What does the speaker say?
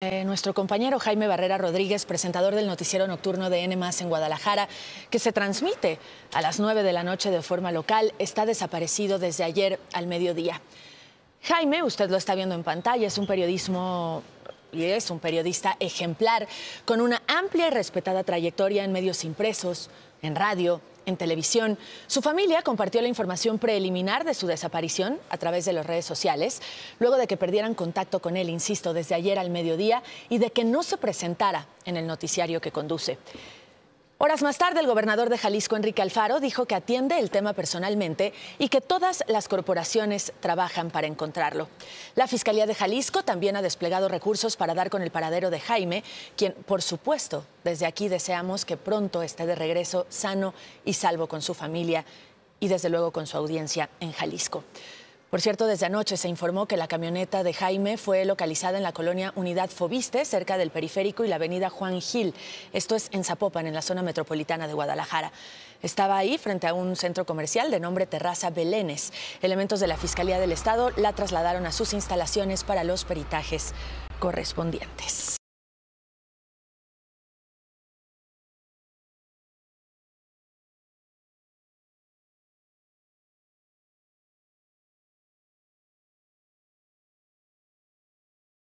Eh, nuestro compañero Jaime Barrera Rodríguez, presentador del noticiero nocturno de N en Guadalajara, que se transmite a las 9 de la noche de forma local, está desaparecido desde ayer al mediodía. Jaime, usted lo está viendo en pantalla, es un periodismo y es un periodista ejemplar, con una amplia y respetada trayectoria en medios impresos, en radio, en televisión. Su familia compartió la información preliminar de su desaparición a través de las redes sociales, luego de que perdieran contacto con él, insisto, desde ayer al mediodía y de que no se presentara en el noticiario que conduce. Horas más tarde, el gobernador de Jalisco, Enrique Alfaro, dijo que atiende el tema personalmente y que todas las corporaciones trabajan para encontrarlo. La Fiscalía de Jalisco también ha desplegado recursos para dar con el paradero de Jaime, quien, por supuesto, desde aquí deseamos que pronto esté de regreso sano y salvo con su familia y, desde luego, con su audiencia en Jalisco. Por cierto, desde anoche se informó que la camioneta de Jaime fue localizada en la colonia Unidad Fobiste, cerca del periférico y la avenida Juan Gil. Esto es en Zapopan, en la zona metropolitana de Guadalajara. Estaba ahí frente a un centro comercial de nombre Terraza Belénes. Elementos de la Fiscalía del Estado la trasladaron a sus instalaciones para los peritajes correspondientes.